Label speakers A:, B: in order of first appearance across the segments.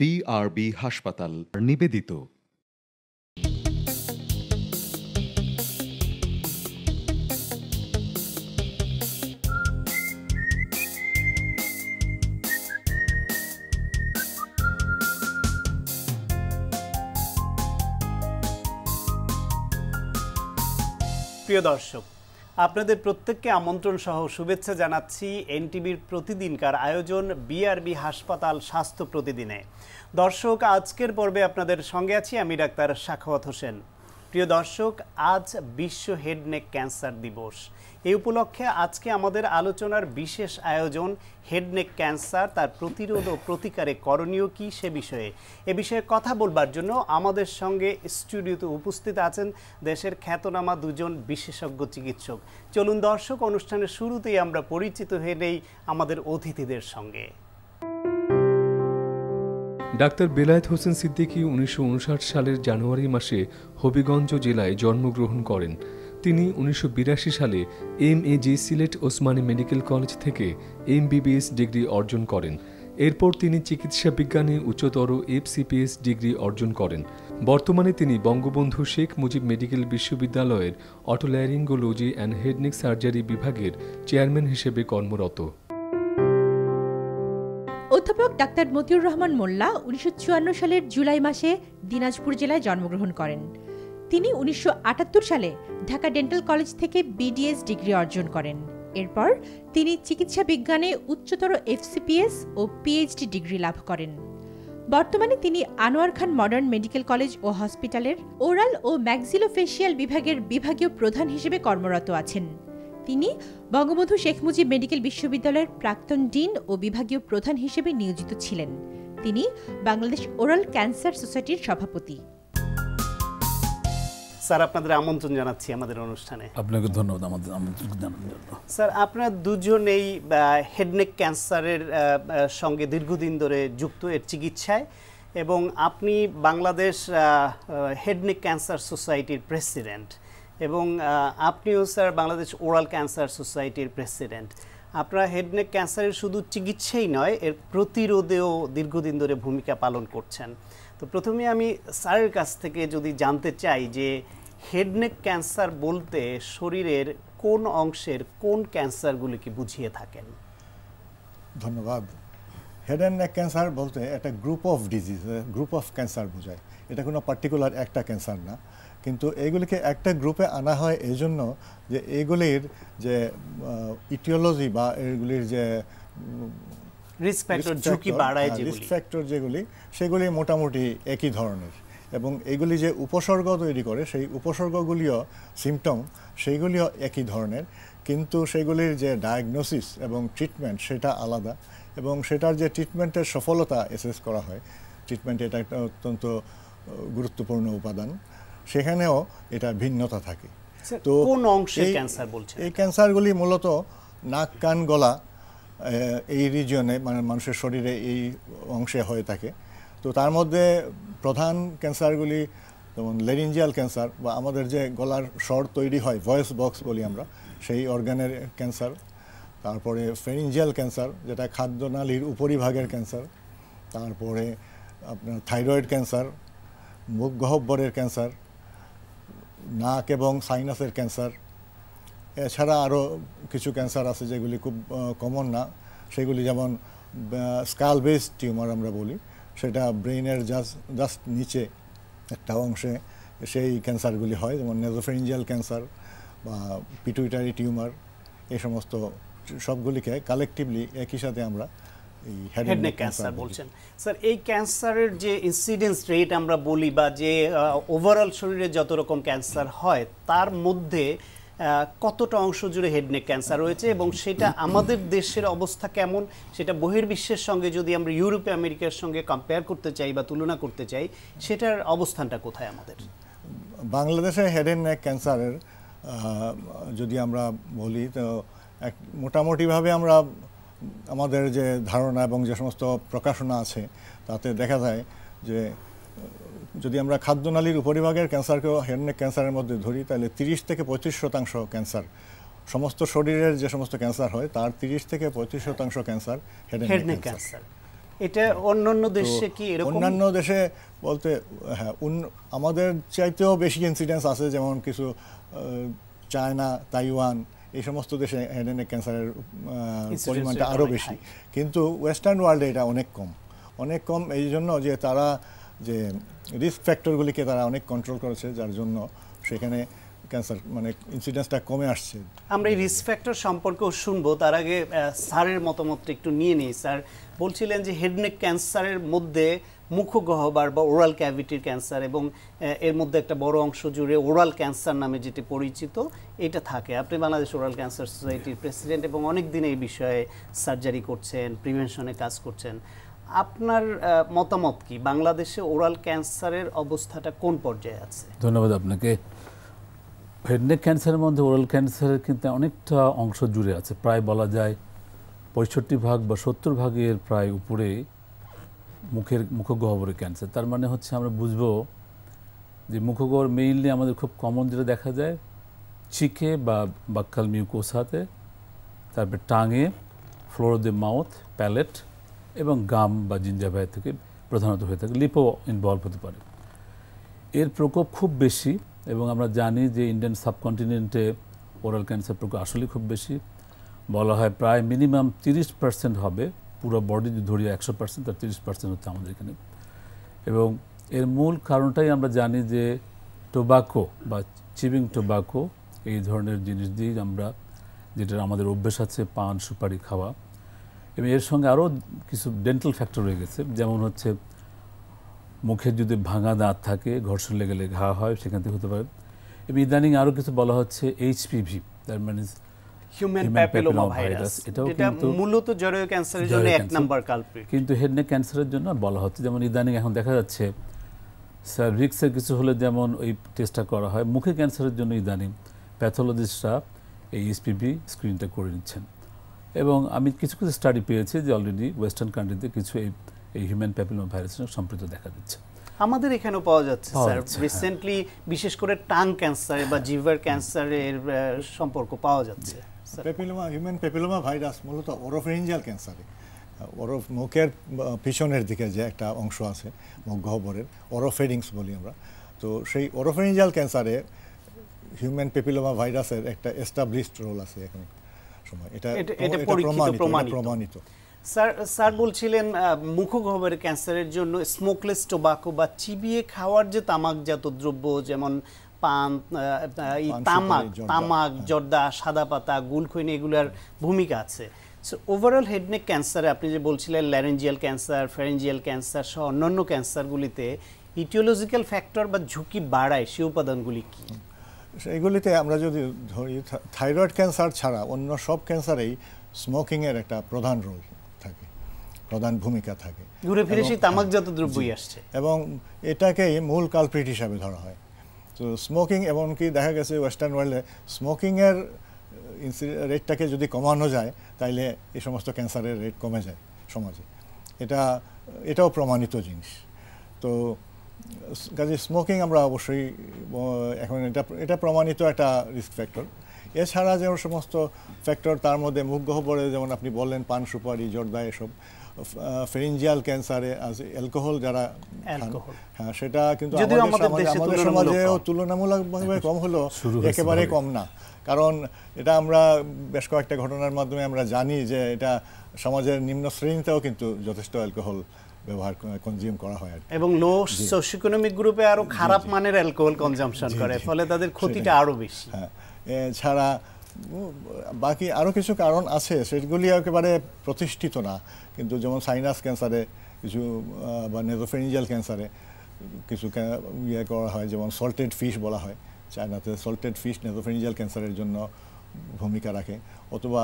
A: BRB হাসপাতাল নিবেদিত।
B: প্রিয় দর্শক, আপনাদের প্রত্যেককে আমন্ত্রণ সহ শুভেচ্ছা জানাচ্ছি এনটিভির প্রতিদিনকার আয়োজন বিআরবি হাসপাতাল স্বাস্থ্য প্রতিদিনে। দর্শক, আজকের পর্বে আপনাদের সঙ্গে আছি আমি ডাক্তার শাখাওয়াত হোসেন। প্রিয় দর্শক, আজ বিশ্ব হেড নেক ক্যান্সার দিবস। এই উপলক্ষে আজকে আমাদের আলোচনার বিশেষ আয়োজন হেড নেক ক্যান্সার, তার প্রতিরোধ ও প্রতিকারে করণীয় কি সে বিষয়ে। এ বিষয়ে কথা বলবার জন্য আমাদের সঙ্গে স্টুডিওতে উপস্থিত আছেন দেশের খ্যাতনামা দুজন বিশেষজ্ঞ চিকিৎসক। চলুন দর্শক, অনুষ্ঠানের শুরুতেই আমরা পরিচিত হয়ে নেই আমাদের অতিথিদের সঙ্গে।
C: ডাক্তার বেলায়েত হোসেন সিদ্দিকী উনিশশো উনষাট সালের জানুয়ারি মাসে হবিগঞ্জ জেলায় জন্মগ্রহণ করেন। তিনি উনিশশো বিরাশি সালে M A G Sylhet Osmani medical college থেকে এম ডিগ্রি অর্জন করেন। এরপর তিনি চিকিৎসা বিজ্ঞানে উচ্চতর এফসিপিএস ডিগ্রি অর্জন করেন। বর্তমানে তিনি বঙ্গবন্ধু শেখ মুজিব মেডিকেল বিশ্ববিদ্যালয়ের otolaryngology and head neck surgery বিভাগের চেয়ারম্যান হিসেবে কর্মরত।
D: অধ্যাপক ডাক্তার মতিউর রহমান মোল্লা উনিশশো সালের জুলাই মাসে দিনাজপুর জেলায় জন্মগ্রহণ করেন। তিনি উনিশশো আটাত্তর সালে ঢাকা ডেন্টাল কলেজ থেকে বিডিএস ডিগ্রি অর্জন করেন। এরপর তিনি চিকিৎসা বিজ্ঞানে উচ্চতর এফসিপিএস ও পিএইচডি ডিগ্রি লাভ করেন। বর্তমানে তিনি Anwar Khan modern medical college ও হসপিটালের ওরাল ও ম্যাক্সিলোফেশিয়াল বিভাগের বিভাগীয় প্রধান হিসেবে কর্মরত আছেন। তিনি বঙ্গবন্ধু শেখ মুজিব মেডিকেল বিশ্ববিদ্যালয়ের প্রাক্তন ডিন ও বিভাগীয় প্রধান হিসেবে নিয়োজিত ছিলেন। তিনি বাংলাদেশ ওরাল ক্যান্সার সোসাইটির সভাপতি।
B: স্যার আপনাদের আমন্ত্রণ জানাচ্ছি আমাদের অনুষ্ঠানে।
E: আপনাকে ধন্যবাদ আমাদের আমন্ত্রণ জানানোর জন্য।
B: স্যার আপনারা দুজনেই হেডনেক ক্যান্সারের সঙ্গে দীর্ঘদিন ধরে যুক্ত এর চিকিৎসায় এবং আপনি বাংলাদেশ হেডনেক ক্যান্সার সোসাইটির প্রেসিডেন্ট এবং আপনিও স্যার বাংলাদেশ ওরাল ক্যান্সার সোসাইটির প্রেসিডেন্ট। আপনারা হেডনেক ক্যান্সারের শুধু চিকিৎসাই নয়, এর প্রতিরোধেও দীর্ঘদিন ধরে ভূমিকা পালন করছেন। তো প্রথমে আমি স্যারের কাছ থেকে যদি জানতে চাই যে হেডনেক ক্যান্সার বলতে শরীরের কোন অংশের কোন ক্যান্সারগুলিকে বুঝিয়ে থাকেন?
F: ধন্যবাদ। হেড অ্যান্ড নেক ক্যান্সার বলতে একটা group of disease, group of cancer বোঝায়। এটা কোনো পার্টিকুলার একটা ক্যান্সার না। কিন্তু এগুলিকে একটা গ্রুপে আনা হয় এই জন্য যে এগুলির যে ইটিওলজি বা এগুলির যে
B: রিস্ক ফ্যাক্টর ঝুঁকি বাড়ায়
F: রিস্ক
B: যেগুলি।
F: ফ্যাক্টর যেগুলি সেগুলি মোটামুটি একই ধরনের। এবং এগুলি যে উপসর্গ তৈরি করে সেই উপসর্গগুলিও সিমটম সেইগুলিও একই ধরনের। কিন্তু সেগুলির যে ডায়াগনোসিস এবং ট্রিটমেন্ট সেটা আলাদা। এবং সেটার যে ট্রিটমেন্টের সফলতা এসেস করা হয়। ট্রিটমেন্ট এটা একটা অত্যন্ত গুরুত্বপূর্ণ উপাদান। সেখানেও এটা ভিন্নতা থাকে। তো
B: কোন অংশের ক্যান্সার বলছেন?
F: এই ক্যান্সারগুলি মূলত নাক কান গলা এই রিজিয়নে মানে মানুষের শরীরে এই অংশে হয়ে থাকে। তো তার মধ্যে প্রধান ক্যান্সারগুলি যেমন লেরিঞ্জিয়াল ক্যান্সার বা আমাদের যে গলার স্বর তৈরি হয় ভয়েস বক্স বলি আমরা সেই অর্গানের ক্যান্সার তারপরে ফেরিঞ্জিয়াল ক্যান্সার যেটা খাদ্যনালীর উপরিভাগের ক্যান্সার তারপরে আপনার থাইরয়েড ক্যান্সার মুখ গহব্বরের ক্যান্সার নাক এবং সাইনাসের ক্যান্সার এছাড়া আরও কিছু ক্যান্সার আছে যেগুলি খুব কমন না। সেগুলি যেমন স্কাল বেস টিউমার আমরা বলি। সেটা ব্রেইনের জাস্ট জাস্ট নিচে একটা অংশে সেই ক্যান্সারগুলি হয়, যেমন নেজোফেরিঞ্জিয়াল ক্যান্সার বা পিটুইটারি টিউমার এই সমস্ত সবগুলিকে কালেকটিভলি একই সাথে আমরা হেড
B: নেক ক্যান্সার বলছেন। স্যার এই ক্যান্সারের যে ইনসিডেন্স রেট আমরা বলি বা যে ওভারঅল শরীরে যত রকম ক্যান্সার হয় তার মধ্যে কতটা অংশ জুড়ে হেড নেক ক্যান্সার রয়েছে এবং সেটা আমাদের দেশের অবস্থা কেমন সেটা বহির্বিশ্বের সঙ্গে যদি আমরা ইউরোপে আমেরিকার সঙ্গে কম্পেয়ার করতে চাই বা তুলনা করতে চাই সেটার অবস্থানটা কোথায় আমাদের?
F: বাংলাদেশে হেড অ্যান্ড নেক ক্যান্সারের যদি আমরা বলি তো এক মোটামুটিভাবে আমরা আমাদের যে ধারণা এবং যে সমস্ত প্রকাশনা আছে তাতে দেখা যায় যে যদি আমরা খাদ্যনালীর উপরিভাগের ক্যান্সারকেও হেড নেক ক্যান্সারের মধ্যে ধরি তাহলে তিরিশ থেকে পঁয়ত্রিশ শতাংশ ক্যান্সার সমস্ত শরীরের যে সমস্ত ক্যান্সার হয় তার তিরিশ থেকে পঁয়ত্রিশ শতাংশ ক্যান্সার হেড
B: হেড ক্যান্সার। এটা অন্যান্য দেশে কি এরকম?
F: অন্যান্য দেশে বলতে হ্যাঁ আমাদের চাইতেও বেশি ইনসিডেন্স আছে যেমন কিছু চায়না তাইওয়ান এই সমস্ত দেশে হেড অ্যান্ড নেক ক্যান্সারের পরিমাণটা আরও বেশি। কিন্তু ওয়েস্টার্ন ওয়ার্ল্ডে এটা অনেক কম। অনেক কম এই জন্য যে তারা যে রিস্ক ফ্যাক্টরগুলিকে তারা অনেক কন্ট্রোল করেছে যার জন্য সেখানে ক্যান্সার মানে ইনসিডেন্সটা কমে আসছে।
B: আমরা এই রিস্ক ফ্যাক্টর সম্পর্কেও শুনব। তার আগে স্যারের মতামতটা একটু নিয়ে নিই। স্যার বলছিলেন যে হেডনেক ক্যান্সারের মধ্যে মুখগহ্বর বা ওরাল ক্যাভিটির ক্যান্সার এবং এর মধ্যে একটা বড় অংশ জুড়ে ওরাল ক্যান্সার নামে যেটি পরিচিত, এটা থাকে। আপনি বাংলাদেশ ওরাল ক্যান্সার সোসাইটির প্রেসিডেন্ট এবং অনেক দিন এই বিষয়ে সার্জারি করছেন প্রিভেনশনে কাজ করছেন। আপনার মতামত কি? বাংলাদেশে ওরাল ক্যান্সারের অবস্থাটা কোন পর্যায়ে আছে?
E: ধন্যবাদ আপনাকে। হেডনেক ক্যান্সারের মধ্যে ওরাল ক্যান্সারের কিন্তু অনেকটা অংশ জুড়ে আছে। প্রায় বলা যায় পঁয়ষট্টি ভাগ বা সত্তর ভাগের প্রায় উপরে মুখের মুখগহ্বরের ক্যান্সার তার মানে হচ্ছে আমরা বুঝব যে মুখগহ্বর মেইনলি আমাদের খুব কমন যেটা দেখা যায় চিকে বা বাক্কাল মিউকোসাতে তারপর টাঙে floor of the mouth palate এবং গাম বা জিঞ্জাভাই থেকে প্রধানত হয়ে থাকে লিপো ইনভলভ হতে পারে। এর প্রকোপ খুব বেশি এবং আমরা জানি যে ইন্ডিয়ান সাবকন্টিনেন্টে ওরাল ক্যান্সার প্রকোপ আসলে খুব বেশি। বলা হয় প্রায় মিনিমাম তিরিশ পার্সেন্ট হবে পুরো বডি যদি ধরি একশো পার্সেন্ট তার তিরিশ পার্সেন্ট হচ্ছে আমাদের এখানে। এবং এর মূল কারণটাই আমরা জানি যে টোবাকো বা চিবিং টোবাকো এই ধরনের জিনিস দিয়ে আমরা যেটা আমাদের অভ্যেস আছে, পান, সুপারি খাওয়া। এবং এর সঙ্গে আরও কিছু ডেন্টাল ফ্যাক্টর রয়ে গেছে। যেমন হচ্ছে মুখের যদি ভাঙা দাঁত থাকে, ঘর্ষণ লেগে লেগে ঘা হয়, সেখান থেকে হতে পারে। এবং ইদানিং আরও কিছু বলা হচ্ছে এইচপিভি তার মানে
B: হিউম্যান প্যাপিলোমা ভাইরাস
E: এটাও কিন্তু-
B: মূলত জরায়ু ক্যান্সারের জন্য এক নাম্বার কালপ্রিট
E: কিন্তু হেডনেক ক্যান্সারের জন্য বলা হচ্ছে যেমন ইদানিং এখন দেখা যাচ্ছে সার্ভিক্সের কিছু হলে যেমন ওই টেস্টটা করা হয় মুখে ক্যান্সারের জন্য ইদানিং প্যাথোলজিস্টরা এই এসপিভি স্ক্রিনটা করে নিচ্ছেন। এবং আমি কিছু কিছু স্টাডি পেয়েছি যে অলরেডি ওয়েস্টার্ন কান্ট্রিতে কিছু এই এই হিউম্যান প্যাপিলোমা ভাইরাসের সম্পৃক্ত দেখা দিচ্ছে
B: আমাদের এখানেও পাওয়া যাচ্ছে স্যার।
E: হ্যাঁ।
B: রিসেন্টলি বিশেষ করে টাং ক্যান্সার বা জিভার ক্যান্সারের সম্পর্ক পাওয়া যাচ্ছে।
F: পেপিলোমা হিউম্যান পেপিলোমা ভাইরাস মূলত ওরোফেরিঞ্জিয়াল ক্যান্সারে ওরো মুখের পিছনের দিকে যে একটা অংশ আছে মুখ গহ্বরের ওরোফেরিংস বলি আমরা। তো সেই ওরোফেরিঞ্জিয়াল ক্যান্সারে হিউম্যান পেপিলোমা ভাইরাসের একটা এস্টাবলিশড রোল আছে এখন সময়। এটা প্রমাণিত
B: স্যার স্যার বলছিলেন মুখগহ্বরের ক্যান্সারের জন্য স্মোকলেস টোবাকো বা চিবিয়ে খাওয়ার যে তামাকজাত দ্রব্য যেমন পান তামাক তামাক
F: হ্যাঁ।
B: জর্দা সাদা পাতা গুলখৈনি এগুলার ভূমিকা আছে। সো ওভারঅল হেডনেক ক্যান্সারে আপনি যে বলছিলেন ল্যারেঞ্জিয়াল ক্যান্সার ফ্যারেঞ্জিয়াল ক্যান্সার সহ অন্যান্য ক্যান্সারগুলিতে ইটিওলজিক্যাল ফ্যাক্টর বা ঝুঁকি বাড়ায় সে উপাদানগুলি কি?
F: এগুলিতে আমরা যদি ধরি থাইরয়েড ক্যান্সার ছাড়া অন্য সব ক্যান্সারেই স্মোকিংয়ের একটা প্রধান রোল থাকে প্রধান ভূমিকা থাকে।
B: ঘুরে ফিরে সেই তামাকজাত দ্রব্যই আসছে।
F: এবং এটাকেই মূল কালপ্রিট হিসাবে ধরা হয়। তো স্মোকিং এমনকি দেখা গেছে ওয়েস্টার্ন ওয়ার্ল্ডে স্মোকিংয়ের রেটটাকে যদি কমানো যায়, তাইলে এই সমস্ত ক্যান্সারের রেট কমে যায় সমাজে। এটা, এটাও প্রমাণিত জিনিস। তো, কাজে স্মোকিং আমরা অবশ্যই এখন এটা এটা প্রমাণিত একটা রিস্ক ফ্যাক্টর এছাড়া যে সমস্ত ফ্যাক্টর তার মধ্যে মুখ গহ্বরে যেমন আপনি বললেন, পান সুপারি, জর্দা, এসব ফেরিঞ্জিয়াল ক্যান্সারে অ্যালকোহল যারা হ্যাঁ সেটা কিন্তু আমাদের সমাজে সমাজেও তুলনামূলকভাবে কম হলো একেবারে কম না। কারণ এটা আমরা বেশ কয়েকটা ঘটনার মাধ্যমে আমরা জানি যে এটা সমাজের নিম্ন শ্রেণীতেও কিন্তু যথেষ্ট অ্যালকোহল ব্যবহার কনজিউম করা হয়
B: এবং লো সোশিওইকোনমিক গ্রুপে আরও খারাপ মানের অ্যালকোহল কনজাম্পশন করে ফলে তাদের ক্ষতিটা আরও বেশি।
F: হ্যাঁ। এছাড়া বাকি আরও কিছু কারণ আছে সেগুলি একেবারে প্রতিষ্ঠিত না। কিন্তু যেমন সাইনাস ক্যান্সারে কিছু বা নেজোফেরিঞ্জিয়াল ক্যান্সারে কিছু ইয়ে করা হয়, যেমন সল্টেড ফিশ বলা হয়, চায়নাতে সল্টেড ফিশ নেজোফেরিঞ্জিয়াল ক্যান্সারের জন্য ভূমিকা রাখে। অথবা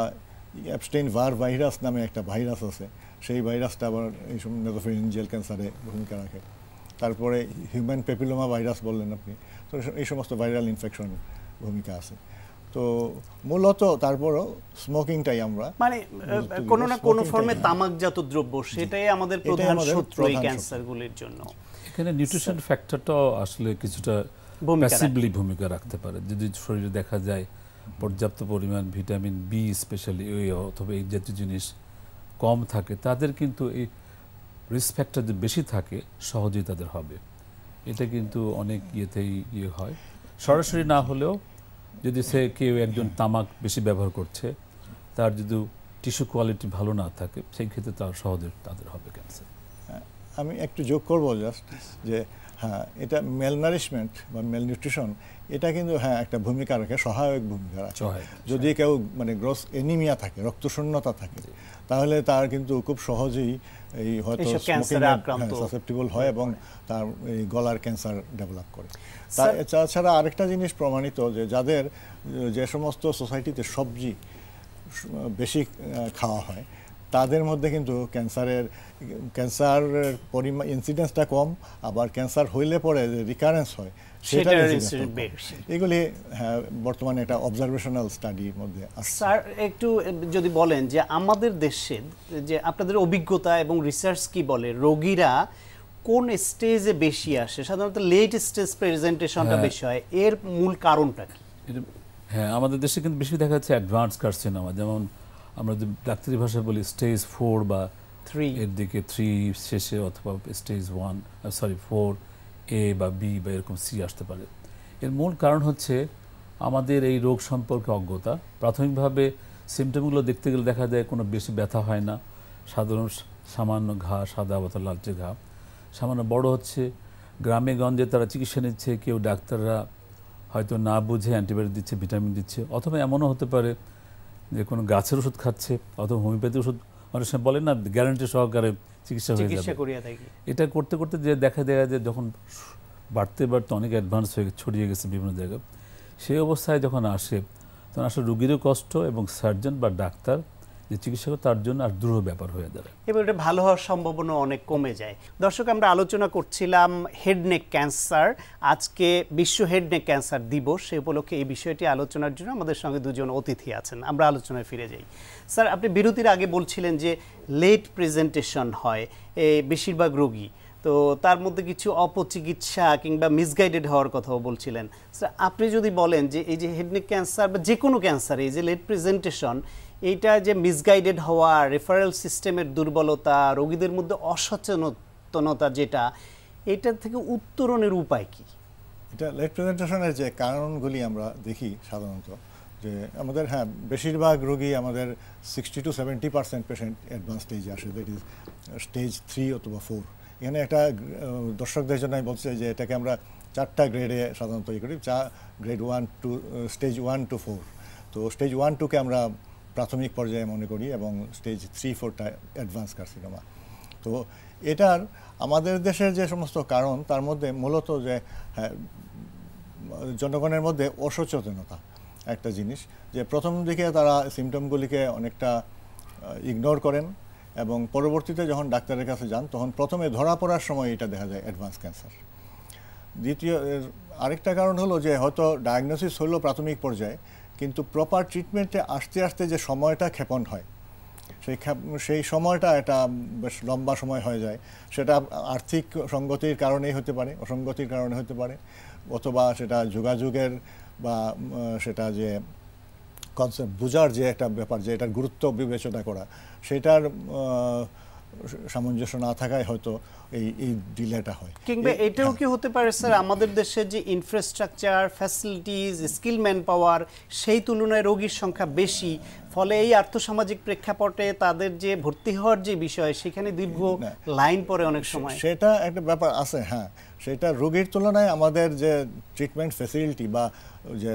F: অ্যাবস্টেইন ভার ভাইরাস নামে একটা ভাইরাস আছে, সেই ভাইরাসটা আবার এই সব নেজোফেরিঞ্জিয়াল ক্যান্সারে ভূমিকা রাখে। তারপরে হিউম্যান পেপিলোমা ভাইরাস বললেন আপনি, তো এই সমস্ত ভাইরাল ইনফেকশন ভূমিকা আছে। তো মূলত তারপরও স্মোকিংটাই আমরা
B: মানে কোনো না কোনো ফর্মে তামাকজাত দ্রব্য সেটাই আমাদের প্রধান শত্রু এই ক্যান্সারগুলির জন্য।
E: এখানে নিউট্রিশন ফ্যাক্টরটাও আসলে কিছুটা প্যাসিভলি ভূমিকা রাখতে পারে। যদি শরীরে দেখা যায় পর্যাপ্ত পরিমাণ ভিটামিন বি স্পেশালি ওই অথবা এই জাতীয় জিনিস কম থাকে তাদের কিন্তু এই রিস্ক ফ্যাক্টর যদি বেশি থাকে সহজেই তাদের হবে। এটা কিন্তু অনেক ইয়েতেই ইয়ে হয়। সরাসরি না হলেও যদি সে কেউ একজন তামাক বেশি ব্যবহার করছে, তার যদি টিস্যু কোয়ালিটি ভালো না থাকে, সেই ক্ষেত্রে তার সহজে তাদের হবে ক্যান্সার
F: আমি একটু যোগ করব জাস্ট যে হ্যাঁ এটা মেলনারিশমেন্ট বা মেলনিউট্রিশন এটা কিন্তু হ্যাঁ একটা ভূমিকা রাখে সহায়ক ভূমিকা রাখে। যদি কেউ মানে গ্রোস এনিমিয়া থাকে রক্তশূন্যতা থাকে তাহলে তার কিন্তু খুব সহজেই এই হয়তো। সাসেপ্টিবল হয় এবং তার এই গলার ক্যান্সার ডেভেলপ করে। তা তাছাড়া আরেকটা জিনিস প্রমাণিত যে যাদের যে সমস্ত সোসাইটিতে সবজি বেশি খাওয়া হয় তাদের মধ্যে কিন্তু ক্যান্সারের ক্যান্সারের পরিমাণ ইনসিডেন্সটা কম আবার ক্যান্সার হইলে পরে যে রিকারেন্স হয় এগুলি হ্যাঁ বর্তমানে একটা অবজারভেশনাল স্টাডির মধ্যে
B: স্যার একটু যদি বলেন যে আমাদের দেশে যে আপনাদের অভিজ্ঞতা এবং রিসার্চ কি বলে? রোগীরা কোন স্টেজে বেশি আসে? সাধারণত লেট স্টেজ প্রেজেন্টেশনটা। বেশি হয়। এর মূল কারণটা কি?
E: হ্যাঁ আমাদের দেশে কিন্তু বেশি দেখা যাচ্ছে অ্যাডভান্স কার্সিনোমা যেমন আমরা যদি ডাক্তারি ভাষায় বলি স্টেজ ফোর বা
B: থ্রি
E: এর দিকে থ্রি শেষে অথবা stage one sorry four A বা বি বা এরকম সি আসতে পারে। এর মূল কারণ হচ্ছে আমাদের এই রোগ সম্পর্কে অজ্ঞতা। প্রাথমিকভাবে সিমটমগুলো দেখতে গেলে দেখা যায় কোনো বেশি ব্যথা হয় না। সাধারণ সামান্য ঘা, সাদা অথবা লালচে ঘা। সামান্য বড় হচ্ছে। গ্রামে গঞ্জে তারা চিকিৎসা নিচ্ছে, কেউ ডাক্তাররা হয়তো না বুঝে অ্যান্টিবায়োটিক দিচ্ছে, ভিটামিন দিচ্ছে, অথবা এমনও হতে পারে যে কোনো গাছের ওষুধ খাচ্ছে, অথবা হোমিওপ্যাথি ওষুধ অনেক সময় বলে না, গ্যারান্টি সহকারে চিকিৎসা হয়ে যাবে। এটা করতে করতে যে দেখা যায় যে যখন বাড়তে বাড়তে অনেক অ্যাডভান্স হয়ে ছড়িয়ে গেছে বিভিন্ন জায়গায় সেই অবস্থায় যখন আসে তখন আসলে রুগীরও কষ্ট এবং সার্জন বা ডাক্তার যে চিকিৎসা তার জন্য আর দুরূহ ব্যাপার হয়ে দাঁড়ায়।
B: এবং এটা ভালো হওয়ার সম্ভাবনা অনেক কমে যায়। দর্শক, আমরা আলোচনা করছিলাম হেড নেক ক্যান্সার। আজকে বিশ্ব হেড নেক ক্যান্সার দিবস, সে উপলক্ষে এই বিষয়টি আলোচনার জন্য আমাদের সঙ্গে দুজন অতিথি আছেন। আমরা আলোচনায় ফিরে যাই। স্যার, আপনি বিরতির আগে বলছিলেন যে লেট প্রেজেন্টেশন হয়, এ বেশিরভাগ রোগী। তো তার মধ্যে কিছু অপচিকিৎসা কিংবা মিসগাইডেড হওয়ার কথাও বলছিলেন। স্যার, আপনি যদি বলেন যে এই যে হেডনেক ক্যান্সার বা যে কোনো ক্যান্সার, এই যে লেট প্রেজেন্টেশন এইটা যে মিসগাইডেড হওয়া রেফারেল সিস্টেমের দুর্বলতা, রোগীদের মধ্যে অসচেতনতা যেটা, এটা থেকে উত্তরণের উপায় কি?
F: এটা লেট প্রেজেন্টেশনের যে কারণগুলি আমরা দেখি সাধারণত, যে আমাদের হ্যাঁ বেশিরভাগ রোগী আমাদের sixty to seventy percent patient advance স্টেজে আসে দ্যাট ইজ স্টেজ থ্রি অথবা ফোর এখানে একটা দর্শকদের জন্য আমি বলতে চাই যে এটাকে আমরা চারটা গ্রেডে সাধারণত ইয়ে করি, চা grade one two stage one two four তো স্টেজ ওয়ান টুকে আমরা প্রাথমিক পর্যায়ে মনে করি এবং স্টেজ থ্রি ফোরটা অ্যাডভান্স কার্সিনোমা তো এটার আমাদের দেশের যে সমস্ত কারণ, তার মধ্যে মূলত যে হ্যাঁ জনগণের মধ্যে অসচেতনতা একটা জিনিস, যে প্রথম দিকে তারা সিমটমগুলিকে অনেকটা ইগনোর করেন এবং পরবর্তীতে যখন ডাক্তারের কাছে যান, তখন প্রথমে ধরা পড়ার সময় এটা দেখা যায় অ্যাডভান্স ক্যান্সার দ্বিতীয় আরেকটা কারণ হলো যে হয়তো ডায়াগনোসিস হলো প্রাথমিক পর্যায়ে কিন্তু প্রপার ট্রিটমেন্টে আসতে আসতে যে সময়টা ক্ষেপণ হয়, সেই সেই সময়টা এটা বেশ লম্বা সময় হয়ে যায়। সেটা আর্থিক সঙ্গতির কারণেই হতে পারে, অসঙ্গতির কারণে হতে পারে, অথবা সেটা যোগাযোগের বা সেটা যে কনসেপ্ট বোঝার যে একটা ব্যাপার, যে এটার গুরুত্ব বিবেচনা করা, সেটার সামঞ্জস্য না থাকায় হয়তো এই এই ডিলেটা হয়।
B: কিংবা এটাও কি হতে পারে স্যার? আমাদের দেশে যে infrastructure facilities skill man power সেই তুলনায় রোগীর সংখ্যা বেশি ফলে এই আর্থসামাজিক প্রেক্ষাপটে তাদের যে ভর্তি হওয়ার যে বিষয় সেখানে দীর্ঘ লাইন পরে অনেক সময়।
F: সেটা একটা ব্যাপার আছে হ্যাঁ। সেটা রোগীর তুলনায় আমাদের যে ট্রিটমেন্ট ফেসিলিটি বা যে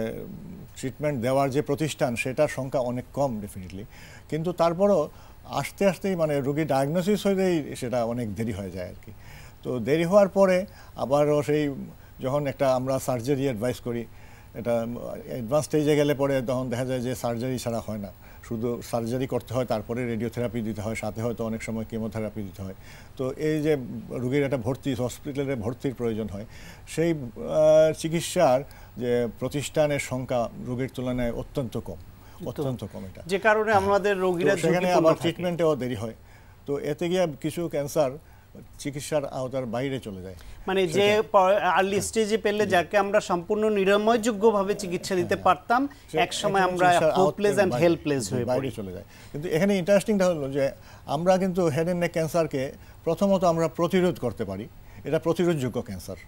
F: ট্রিটমেন্ট দেওয়ার যে প্রতিষ্ঠান, সেটার সংখ্যা অনেক কম ডেফিনেটলি কিন্তু তারপরও আস্তে আস্তেই মানে রোগী ডায়াগনোসিস হলেই সেটা অনেক দেরি হয়ে যায় আর কি তো দেরি হওয়ার পরে আবারও সেই যখন একটা আমরা সার্জারি অ্যাডভাইস করি, এটা অ্যাডভান্স স্টেজে গেলে পরে তখন দেখা যায় যে সার্জারি ছাড়া হয় না। শুধু সার্জারি করতে হয় তারপরে রেডিওথেরাপি দিতে হয় সাথে হয়তো অনেক সময় কেমোথেরাপি দিতে হয়। তো এই যে রুগীর একটা ভর্তি হসপিটালে ভর্তির প্রয়োজন হয় সেই চিকিৎসার যে প্রতিষ্ঠানের সংখ্যা রোগীর তুলনায় অত্যন্ত কম অত্যন্ত কম এটা।
B: যে কারণে আমাদের রোগীরা
F: সেখানে আবার ট্রিটমেন্টেও দেরি হয়। তো এতে গিয়ে কিছু ক্যান্সার চিকিৎসার আওতার বাইরে চলে যায়।
B: মানে যে আর্লি স্টেজে পেলে যাকে আমরা সম্পূর্ণ নিরাময়যোগ্যভাবে চিকিৎসা দিতে পারতাম এক সময় আমরা হোপলেস এন্ড হেল্পলেস হয়ে
F: বাইরে চলে যায়। কিন্তু এখানে ইন্টারেস্টিংটা হলো যে আমরা কিন্তু হেড এন্ড নেক ক্যান্সারকে প্রথমত আমরা প্রতিরোধ করতে পারি। এটা প্রতিরোধযোগ্য ক্যান্সার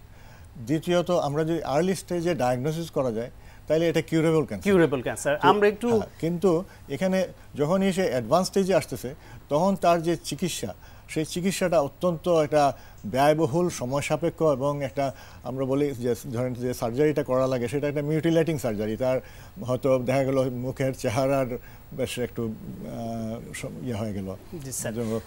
F: দ্বিতীয়ত আমরা যদি আর্লি স্টেজে ডায়াগনোসিস করা যায় তাহলে এটা কিউরেবল ক্যান্সার
B: কিউরেবল ক্যান্সার আমরা একটু
F: হ্যাঁ, কিন্তু এখানে যখনই সে অ্যাডভান্স স্টেজে আসতেছে তখন তার যে চিকিৎসা সেই চিকিৎসাটা অত্যন্ত একটা ব্যয়বহুল সময় সাপেক্ষ এবং একটা আমরা বলি যে ধরেন যে সার্জারিটা করা লাগে সেটা একটা মিউটিলেটিং সার্জারি তার হয়তো দেখা গেল মুখের চেহারার বেশ একটু ইয়ে হয়ে গেল।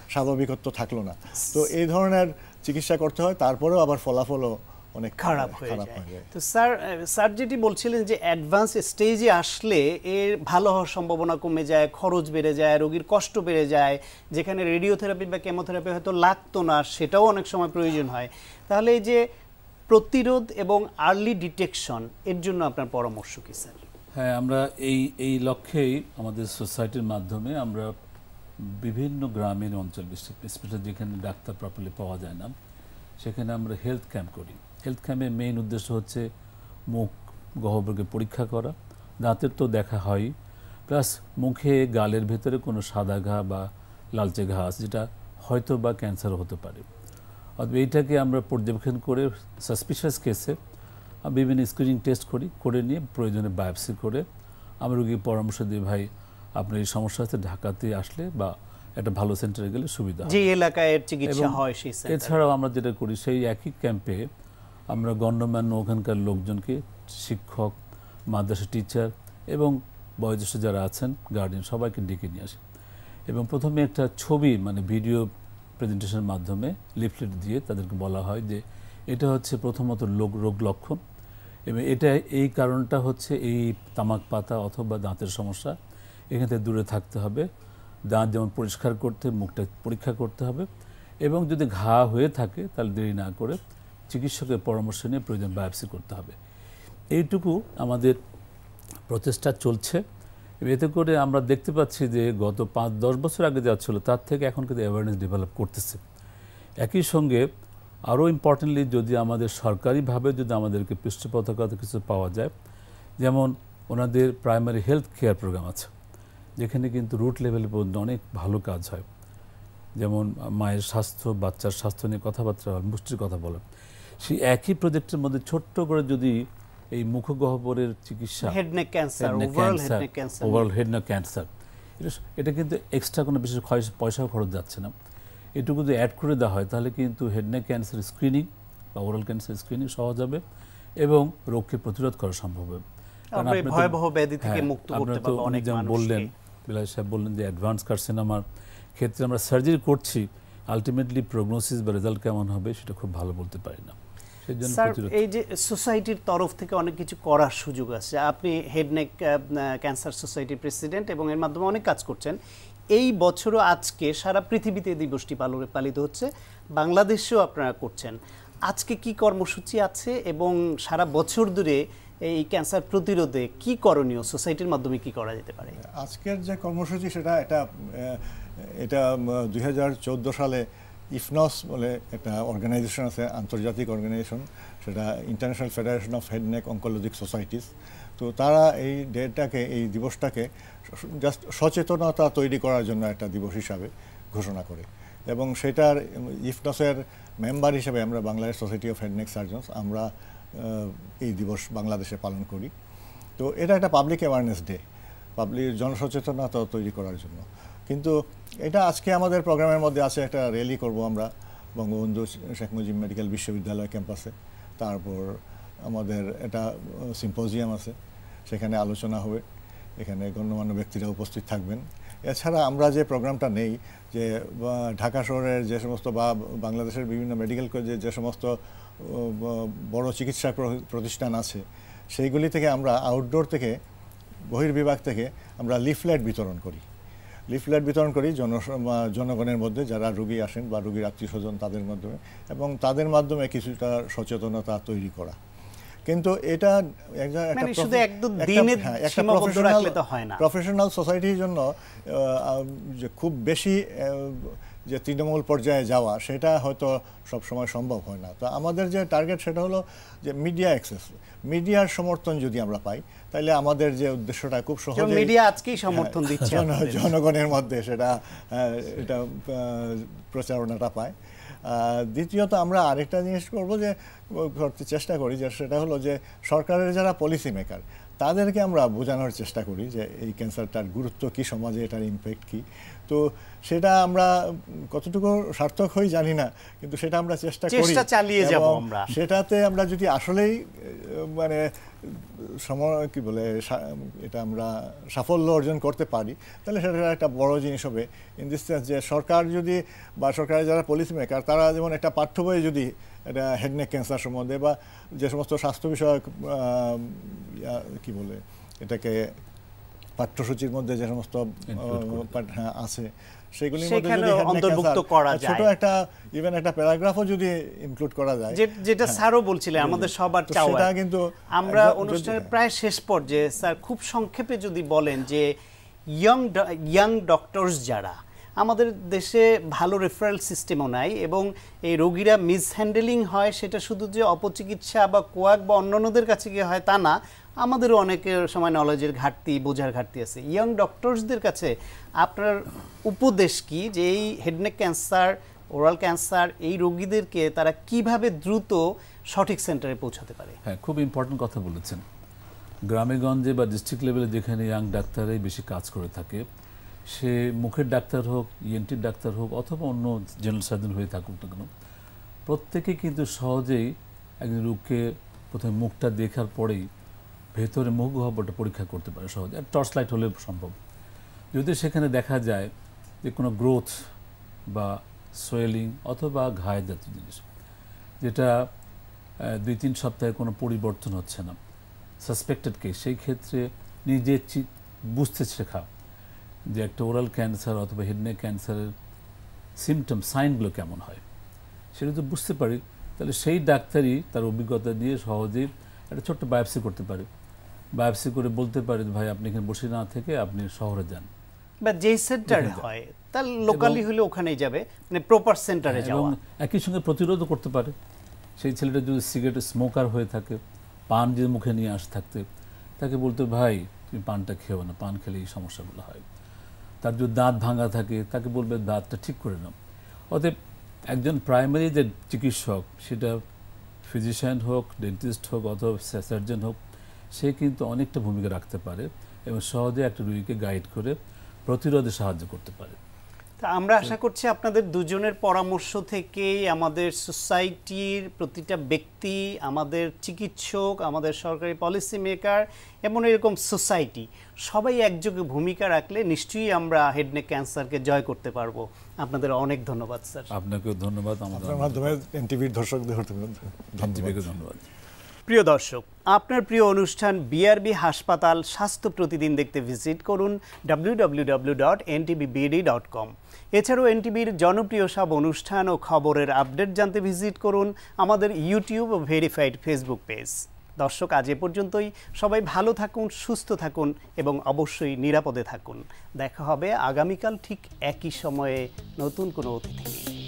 F: স্বাভাবিকত্ব থাকল না। তো এই ধরনের চিকিৎসা করতে হয় তারপরেও আবার ফলাফলও অনেক
B: খারাপ হয়ে
F: খারাপ
B: যায়। তো স্যার স্যার যেটি বলছিলেন যে অ্যাডভান্স স্টেজে আসলে এর ভালো হওয়ার সম্ভাবনা কমে যায় খরচ বেড়ে যায় রোগীর কষ্ট বেড়ে যায় যেখানে রেডিওথেরাপি বা কেমোথেরাপি হয়তো লাগতো না সেটাও অনেক সময় প্রয়োজন হয়। তাহলে এই যে প্রতিরোধ এবং আর্লি ডিটেকশন এর জন্য আপনার পরামর্শ কি স্যার?
E: হ্যাঁ আমরা এই এই লক্ষ্যেই আমাদের সোসাইটির মাধ্যমে আমরা বিভিন্ন গ্রামীণ অঞ্চল স্পেশালি যেখানে ডাক্তার প্রপারলি পাওয়া যায় না সেখানে আমরা হেলথ ক্যাম্প করি। হেলথ ক্যাম্পের মেইন উদ্দেশ্য হচ্ছে মুখ গহ্বরকে পরীক্ষা করা। দাঁতের তো দেখা হয় প্লাস মুখে গালের ভেতরে কোনো সাদা ঘা বা লালচে ঘা আছে যেটা হয়তো বা ক্যান্সার হতে পারে। অথবা এইটাকে আমরা পর্যবেক্ষণ করে সাসপিশাস কেসে বিভিন্ন স্ক্রিনিং টেস্ট করি করে নিয়ে প্রয়োজনে বায়োপসি করে। আমরা রোগীকে পরামর্শ দিই ভাই আপনার এই সমস্যা আছে ঢাকাতে আসলে বা একটা ভালো সেন্টারে গেলে সুবিধা।
B: যে এলাকায় চিকিৎসা হয় সেই
E: এছাড়াও আমরা যেটা করি সেই একই ক্যাম্পে আমরা গণ্যমান্য ওখানকার লোকজনকে শিক্ষক, মাদ্রাসা টিচার এবং বয়োজ্যেষ্ঠ যারা আছেন গার্ডিয়ান সবাইকে ডেকে নিয়ে আসি। এবং প্রথমে একটা ছবি মানে ভিডিও প্রেজেন্টেশনের মাধ্যমে লিফলেট দিয়ে তাদেরকে বলা হয় যে এটা হচ্ছে প্রথমত লোক, রোগ লক্ষণ এবং এটা এই কারণটা হচ্ছে এই তামাক পাতা অথবা দাঁতের সমস্যা এখান থেকে দূরে থাকতে হবে। দাঁত যেমন পরিষ্কার করতে, মুখটা পরীক্ষা করতে হবে এবং যদি ঘা হয়ে থাকে তাহলে দেরি না করে চিকিৎসকের পরামর্শ নিয়ে প্রয়োজন বায়োপসি করতে হবে। এইটুকু আমাদের প্রচেষ্টা চলছে। এতে করে আমরা দেখতে পাচ্ছি যে গত পাঁচ, দশ বছর আগে যা ছিল, তার থেকে এখন কিন্তু অ্যাওয়ারনেস ডেভেলপ করতেছে। একই সঙ্গে আরও ইম্পর্টেন্টলি যদি আমাদের সরকারিভাবে যদি আমাদেরকে পৃষ্ঠপোষকতা কিছু পাওয়া যায়, যেমন ওনাদের প্রাইমারি হেলথ কেয়ার প্রোগ্রাম আছে, যেখানে কিন্তু রুট লেভেল পর্যন্ত অনেক ভালো কাজ হয়। যেমন মায়ের স্বাস্থ্য, বাচ্চার স্বাস্থ্য নিয়ে কথাবার্তা বলেন পুষ্টির কথা বলেন সেই একই প্রজেক্টের মধ্যে ছোট্ট করে যদি এই মুখগহ্বরের চিকিৎসা
B: head neck cancer overall head neck cancer.
E: এটা এটা কিন্তু এক্সট্রা কোনো বিশেষ খরচ পয়সাও খরচ যাচ্ছে না। এটুকু যদি অ্যাড করে দেওয়া হয় তাহলে কিন্তু হেড নেক ক্যান্সার স্ক্রিনিং বা ওরাল ক্যান্সার স্ক্রিনিং সহজ হবে এবং রোগকে প্রতিরোধ করা সম্ভব হবে।
B: ভয়াবহ ব্যাধি থেকে
E: হ্যাঁ,
B: মুক্ত করতে
E: তো
B: অনেক
E: যেমন বললেন বিলাস সাহেব বললেন যে অ্যাডভান্স কার্সিনোমার ক্ষেত্রে আমরা সার্জারি করছি আলটিমেটলি প্রগনোসিস বা রেজাল্ট কেমন হবে সেটা খুব ভালো বলতে পারি না।
B: স্যার এই যে সোসাইটির তরফ থেকে অনেক কিছু করার সুযোগ আছে। আপনি হেডনেক ক্যান্সার সোসাইটির প্রেসিডেন্ট এবং এর মাধ্যমে অনেক কাজ করছেন। এই বছরও আজকে সারা পৃথিবীতে এই দিবসটি পালন- পালিত হচ্ছে। বাংলাদেশেও আপনারা করছেন। আজকে কি কর্মসূচি আছে এবং সারা বছর ধরে এই ক্যান্সার প্রতিরোধে কি করণীয়? সোসাইটির মাধ্যমে কি করা যেতে পারে?
F: আজকের যে কর্মসূচি সেটা এটা এটা দুই হাজার চোদ্দ সালে ইফনস বলে একটা অর্গানাইজেশন আছে, আন্তর্জাতিক অর্গানাইজেশন সেটা international federation of head neck oncologic societies তো তারা এই ডেটাকে এই দিবসটাকে জাস্ট সচেতনতা তৈরি করার জন্য একটা দিবস হিসাবে ঘোষণা করে। এবং সেটার ইফনসের মেম্বার হিসেবে আমরা Bangladesh society of head neck surgeons আমরা এই দিবস বাংলাদেশে পালন করি। তো এটা একটা পাবলিক অ্যাওয়ারনেস ডে পাবলিক জনসচেতনতা তৈরি করার জন্য। কিন্তু এটা আজকে আমাদের প্রোগ্রামের মধ্যে আছে, একটা র্যালি করব আমরা, বঙ্গবন্ধু শেখ মুজিব মেডিকেল বিশ্ববিদ্যালয় ক্যাম্পাসে। তারপর আমাদের এটা সিম্পোজিয়াম আছে, সেখানে আলোচনা হবে, এখানে গণ্যমান্য ব্যক্তিরা উপস্থিত থাকবেন। এছাড়া আমরা যে প্রোগ্রামটা নেই, যে ঢাকা শহরের যে সমস্ত বা, বাংলাদেশের বিভিন্ন মেডিকেল কলেজে যে সমস্ত বড় চিকিৎসা প্র- প্রতিষ্ঠান আছে, সেইগুলি থেকে আমরা আউটডোর থেকে, বহির্বিভাগ থেকে আমরা লিফলেট বিতরণ করি। লিফলেট বিতরণ করি জন জনগণের মধ্যে যারা রুগী আসেন বা রুগীর আত্মীয় স্বজন তাদের মাধ্যমে এবং তাদের মাধ্যমে কিছুটা সচেতনতা তৈরি করা কিন্তু এটা একটা
B: মানে
F: হ্যাঁ। প্রফেশনাল সোসাইটির জন্য খুব বেশি যে তৃণমূল পর্যায়ে যাওয়া সেটা হয়তো সব সময় সম্ভব হয় না। তো আমাদের যে টার্গেট সেটা হলো যে মিডিয়া অ্যাক্সেস মিডিয়ার সমর্থন যদি আমরা পাই তাহলে আমাদের যে উদ্দেশ্যটা খুব সহজে
B: মিডিয়া আজকেই সমর্থন দিচ্ছে আপনাদের।
F: জনগণের মধ্যে সেটা আহ, এটা প্রচারণাটা পায়। দ্বিতীয়ত আমরা আরেকটা জিনিস করব যে করতে চেষ্টা করি যে সেটা হলো যে সরকারের যারা পলিসি মেকার তাদেরকে আমরা বোঝানোর চেষ্টা করি যে এই ক্যান্সারটার গুরুত্ব কি সমাজে এটার ইমপ্যাক্ট কি তো সেটা আমরা কতটুকু সার্থক হই জানি না কিন্তু সেটা আমরা চেষ্টা করি
B: চেষ্টা চালিয়ে যাব আমরা।
F: সেটাতে আমরা যদি আসলেই মানে সময় কি বলে এটা আমরা সাফল্য অর্জন করতে পারি তাহলে সেটা একটা বড় জিনিস হবে। ইন দিস সেন্স যে সরকার যদি বা সরকারের যারা পলিসি মেকার তারা যেমন একটা পাঠ্য বই যদি এটা হেডনেক ক্যান্সার সম্বন্ধে বা যে সমস্ত স্বাস্থ্য বিষয়ক কি বলে এটাকে পাঠ্যসূচির মধ্যে যে সমস্ত হ্যাঁ, আছে সেগুলির মধ্যে
B: অন্তর্ভুক্ত করা
F: ছোট একটা ইভেন একটা প্যারাগ্রাফও যদি ইনক্লুড করা যায়।
B: যেটা স্যারও বলছিলেন আমাদের সবার চাওয়া
F: সেটা কিন্তু
B: আমরা অনুষ্ঠানের প্রায় শেষ পর্যায়ে স্যার খুব সংক্ষেপে যদি বলেন যে ইয়াং ইয়াং ডক্টরস যারা আমাদের দেশে ভালো রেফারেল সিস্টেমও নাই এবং এই রোগীরা মিসহ্যান্ডেলিং হয় সেটা শুধু যে অপচিকিৎসা বা কোয়াক বা অন্যান্যদের কাছে গিয়ে হয় তা না আমাদেরও অনেকের সময় নলেজের ঘাটতি, বোঝার ঘাটতি আছে। ইয়াং ডক্টরসদের কাছে আপনার উপদেশ কি যে এই হেডনেক ক্যান্সার ওরাল ক্যান্সার এই রোগীদেরকে তারা কীভাবে দ্রুত সঠিক সেন্টারে পৌঁছাতে পারে?
E: হ্যাঁ খুব ইম্পর্টেন্ট কথা বলেছেন। গ্রামে গঞ্জে বা ডিস্ট্রিক্ট লেভেলে যেখানে ইয়াং ডাক্তারই বেশি কাজ করে থাকে, সে মুখের ডাক্তার হোক ইএনটির ডাক্তার হোক, অথবা অন্য জেনারেল সার্জন হয়ে থাকুক না কেন, প্রত্যেকে কিন্তু সহজেই একজন রোগকে প্রথমে মুখটা দেখার পরেই ভেতরে মুখ গহ্বরটা পরীক্ষা করতে পারে সহজে, আর টর্চ লাইট হলে সম্ভব। যদি সেখানে দেখা যায় যে কোনো গ্রোথ বা সোয়েলিং অথবা ঘায় জাতীয় জিনিস, যেটা দুই তিন সপ্তাহে কোনো পরিবর্তন হচ্ছে না সাসপেক্টেড কেস সেই ক্ষেত্রে নিজে বুঝতে শেখা যে একটা ওরাল ক্যান্সার অথবা হেডনেক ক্যান্সারের সিমটম সাইনগুলো কেমন হয়। সেটা যদি বুঝতে পারি, তাহলে সেই ডাক্তারই তার অভিজ্ঞতা দিয়ে সহজেই একটা ছোট্ট বায়োপসি করতে পারে। বায়োপসি করে বলতে পারে ভাই আপনি এখানে বসে না থেকে আপনি শহরে যান।
B: বা যেই সেন্টারে হয় তার লোকালি হলে ওখানেই যাবে মানে প্রপার সেন্টারে
E: এবং
B: যাওয়া।
E: একই সঙ্গে প্রতিরোধও করতে পারে। সেই ছেলেটা যদি সিগারেট স্মোকার হয়ে থাকে পান যদি মুখে নিয়ে আস থাকতে তাকে বলতে ভাই তুমি পানটা খেও না পান খেলে এই সমস্যাগুলো হয়। তার যদি দাঁত ভাঙা থাকে তাকে বলবে দাঁতটা ঠিক করে নাও। অতএব একজন প্রাইমারি যে চিকিৎসক সেটা ফিজিশিয়ান হোক ডেন্টিস্ট হোক অথবা সার্জন হোক সে কিন্তু অনেকটা ভূমিকা রাখতে পারে এবং সহজে একটা রোগীকে গাইড করে প্রতিরোধে সাহায্য করতে পারে।
B: তা আমরা আশা করছি আপনাদের দুজনের পরামর্শ থেকেই আমাদের সোসাইটির প্রতিটা ব্যক্তি আমাদের চিকিৎসক আমাদের সরকারি পলিসি মেকার এবং এরকম সোসাইটি সবাই একযোগে ভূমিকা রাখলে নিশ্চয়ই আমরা হেডনে ক্যান্সারকে জয় করতে পারব। আপনাদের অনেক ধন্যবাদ স্যার।
E: আপনাকেও ধন্যবাদ আমাদের
F: আপনার মাধ্যমে এনটিভির দর্শকদের
E: ধন্যবাদ।
B: প্রিয় দর্শক, আপনার প্রিয় অনুষ্ঠান বিআরবি হাসপাতাল স্বাস্থ্য প্রতিদিন দেখতে ভিজিট করুন www.ntbbd.com এছাড়াও এনটিভির জনপ্রিয় সব অনুষ্ঠান ও খবরের আপডেট জানতে ভিজিট করুন আমাদের ইউটিউব ও ভেরিফাইড ফেসবুক পেজ। দর্শক, আজ এ পর্যন্তই। সবাই ভালো থাকুন, সুস্থ থাকুন এবং অবশ্যই নিরাপদে থাকুন। দেখা হবে আগামীকাল ঠিক একই সময়ে নতুন কোনো অতিথি নিয়ে।